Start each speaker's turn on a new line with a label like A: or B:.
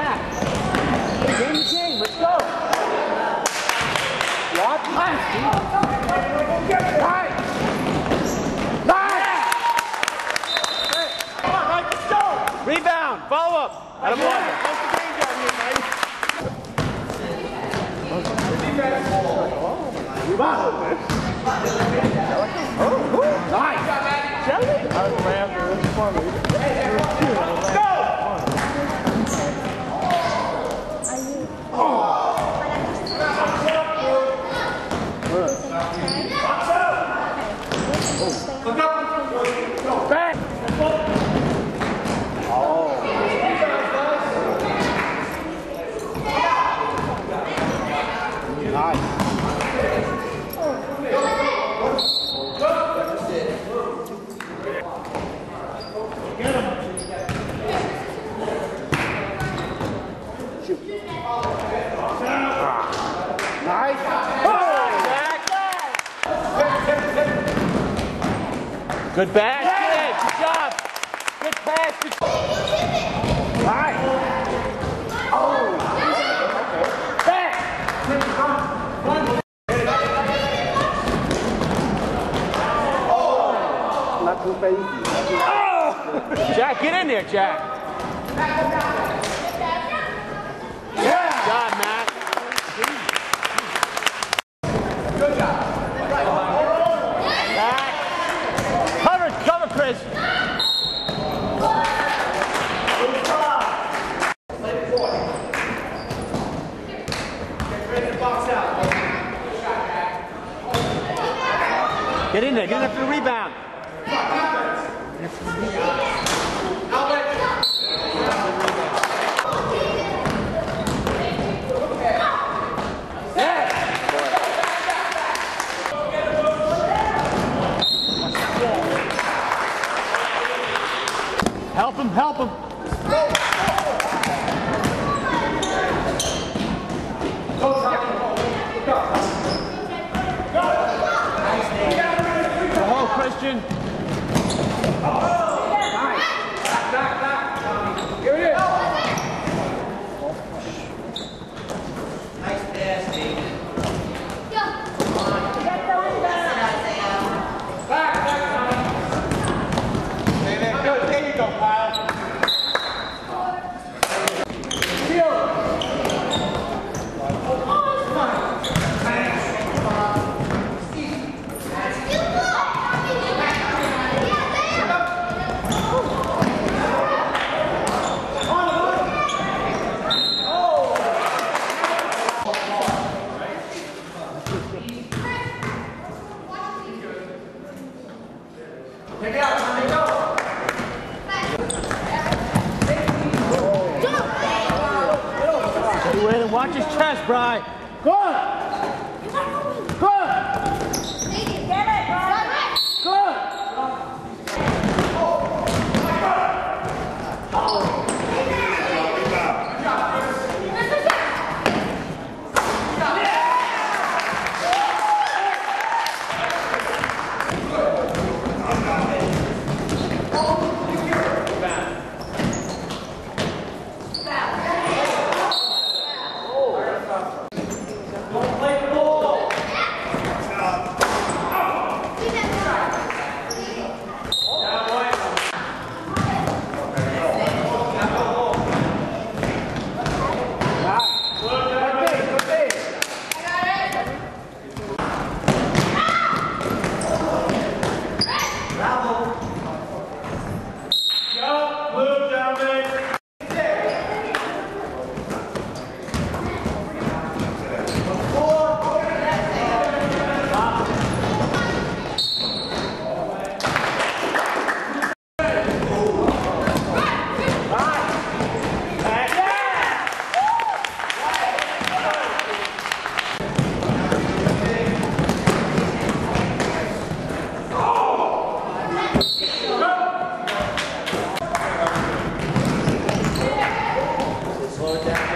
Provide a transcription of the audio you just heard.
A: back. Jamie King, let's go. Walk left. Right. Rebound, follow up. Out of one. Wow. Oh, nice. Jelly. Good basket. Good job. Good pass. Good Jack, get in there, Jack. Good job, Matt. Back. Cover, cover, Chris. Get in there, get in there for the rebound. Watch his chest, Bry. Good. Good. down.